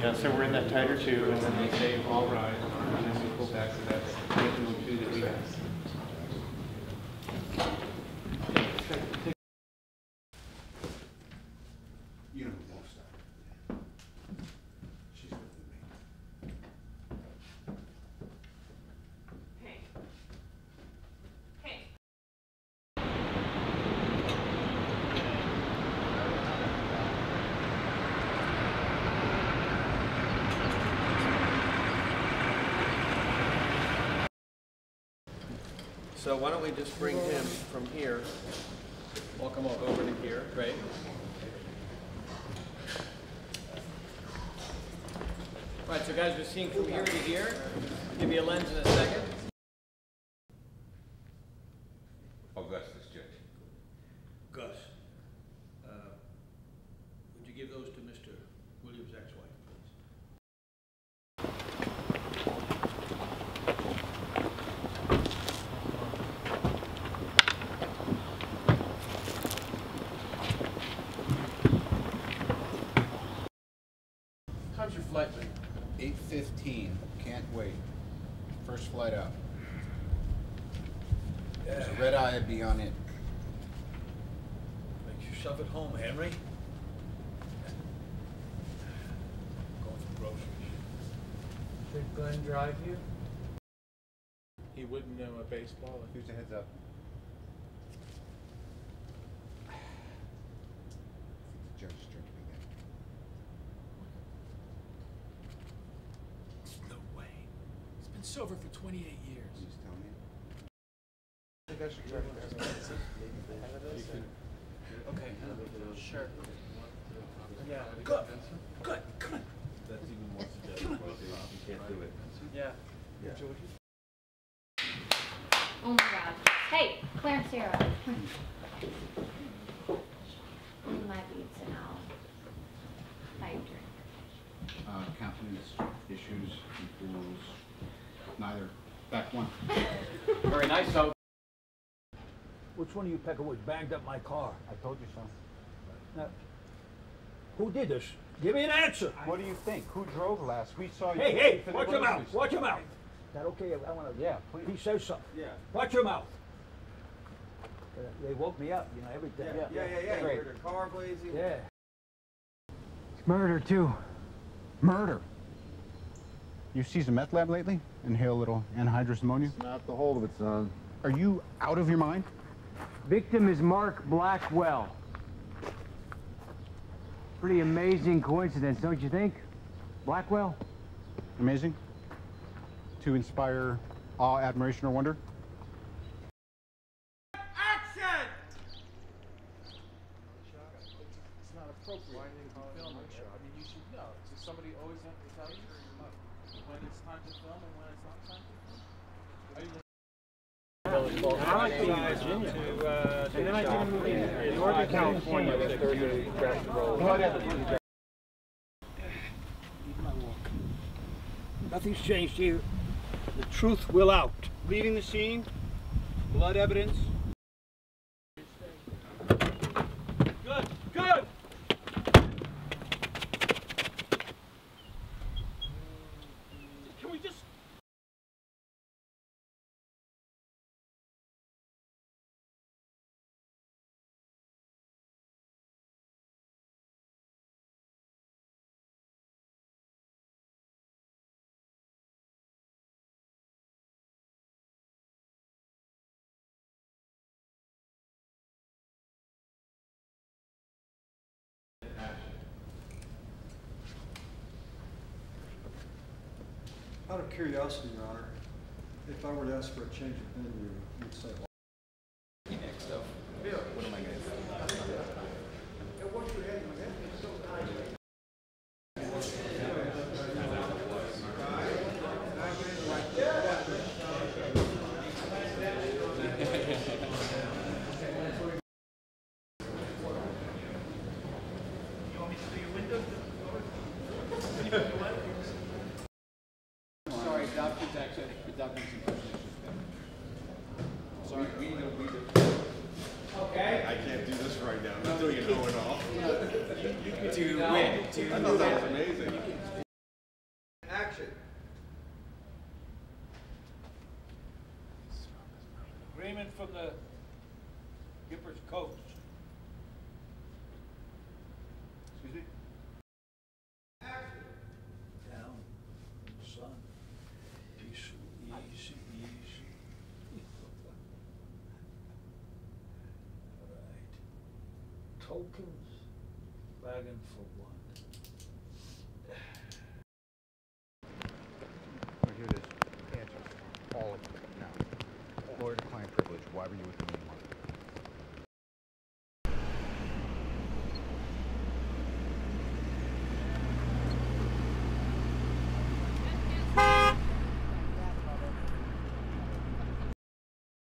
Yeah, so we're in that tighter two, and then they say all rise, and then we pull back to that original two that we had. You know who won't stop. She's with me. Hey. Hey. So why don't we just bring him from here, welcome over to here, right? All right, so guys, we're seeing from here to here. Give you a lens in a second. Augustus, Judge. Gus, uh, would you give those to Mr. Williams' ex-wife, please? How's your flight been? Eight fifteen, can't wait. First flight out. There's a red eye be on it. Make yourself at home, Henry. Going for groceries. Did Glen drive you? He wouldn't know a baseball. Here's a heads up. Judge is sober for 28 years. Please tell me. Okay, sure. Yeah. Good, good, come on. That's even more. Yeah. Yeah. Oh my god. Hey, Clarence Sarah. My beats and I'll buy you drink. Uh, countenance issues, equals, neither. Back one. Very nice, so. Which one of you Peckerwoods banged up my car? I told you so. Now, who did this? Give me an answer. What do you think? Who drove last? We saw you. Hey, hey, for the watch your mouth, watch your mouth. Is that okay? I wanna, Yeah, please. he says something. Yeah. Watch your mouth. Uh, They woke me up, you know, everything. Yeah, yeah, yeah. Great. You heard a car blazing. Yeah. It's Murder, too. Murder. You seized a meth lab lately? Inhale a little anhydrous ammonia? Not the whole of it, son. Are you out of your mind? Victim is Mark Blackwell. Pretty amazing coincidence, don't you think? Blackwell? Amazing? To inspire awe, admiration, or wonder? It's not appropriate to film. I mean, you should know. So somebody always have to tell you when it's time to and when it's time to I like California. Nothing's changed here. The truth will out. Leaving the scene, blood evidence. Out of curiosity, Your Honor, if I were to ask for a change of venue, you'd say win. To I thought that was amazing. Action. Agreement from the Gipper's coach. Excuse me? Down, son. Peace, easy, easy. All right. Tokens, wagon for one.